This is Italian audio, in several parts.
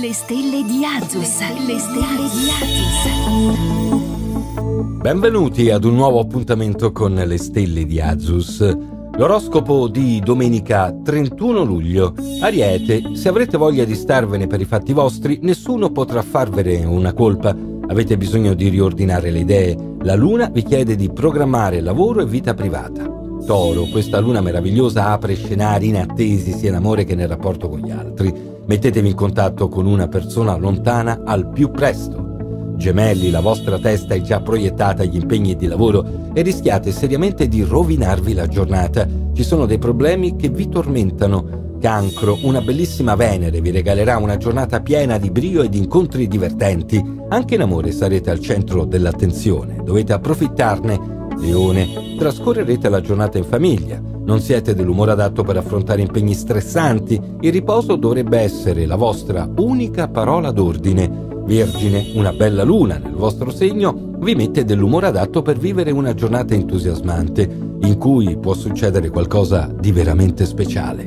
Le stelle di Azus. Le stelle di Azus. Benvenuti ad un nuovo appuntamento con le stelle di Azus. L'oroscopo di domenica 31 luglio. Ariete, se avrete voglia di starvene per i fatti vostri, nessuno potrà farvene una colpa. Avete bisogno di riordinare le idee. La luna vi chiede di programmare lavoro e vita privata. Toro, questa luna meravigliosa apre scenari inattesi sia in amore che nel rapporto con gli altri. Mettetevi in contatto con una persona lontana al più presto. Gemelli, la vostra testa è già proiettata agli impegni di lavoro e rischiate seriamente di rovinarvi la giornata. Ci sono dei problemi che vi tormentano. Cancro, una bellissima Venere vi regalerà una giornata piena di brio e di incontri divertenti. Anche in amore sarete al centro dell'attenzione. Dovete approfittarne Leone, trascorrerete la giornata in famiglia, non siete dell'umore adatto per affrontare impegni stressanti, il riposo dovrebbe essere la vostra unica parola d'ordine. Vergine, una bella luna nel vostro segno vi mette dell'umore adatto per vivere una giornata entusiasmante, in cui può succedere qualcosa di veramente speciale.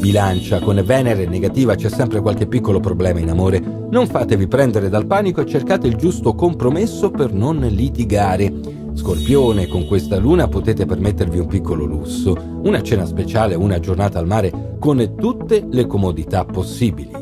Bilancia, con Venere negativa c'è sempre qualche piccolo problema in amore. Non fatevi prendere dal panico e cercate il giusto compromesso per non litigare. Scorpione, con questa luna potete permettervi un piccolo lusso, una cena speciale, una giornata al mare con tutte le comodità possibili.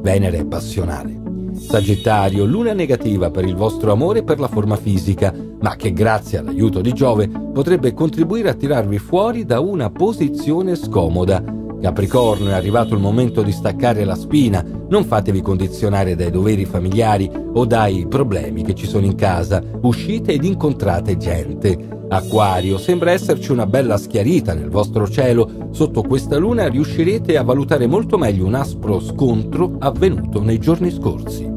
Venere è passionale. Sagittario, luna negativa per il vostro amore e per la forma fisica, ma che grazie all'aiuto di Giove potrebbe contribuire a tirarvi fuori da una posizione scomoda. Capricorno, è arrivato il momento di staccare la spina, non fatevi condizionare dai doveri familiari o dai problemi che ci sono in casa, uscite ed incontrate gente. Acquario, sembra esserci una bella schiarita nel vostro cielo, sotto questa luna riuscirete a valutare molto meglio un aspro scontro avvenuto nei giorni scorsi.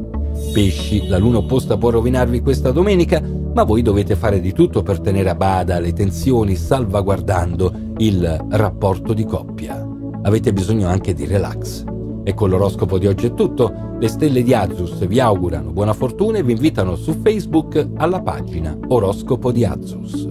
Pesci, la luna opposta può rovinarvi questa domenica, ma voi dovete fare di tutto per tenere a bada le tensioni salvaguardando il rapporto di coppia avete bisogno anche di relax. E con l'oroscopo di oggi è tutto. Le stelle di Azus vi augurano buona fortuna e vi invitano su Facebook alla pagina Oroscopo di Azus.